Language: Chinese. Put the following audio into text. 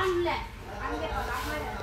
安嘞，安嘞，好啦，安嘞。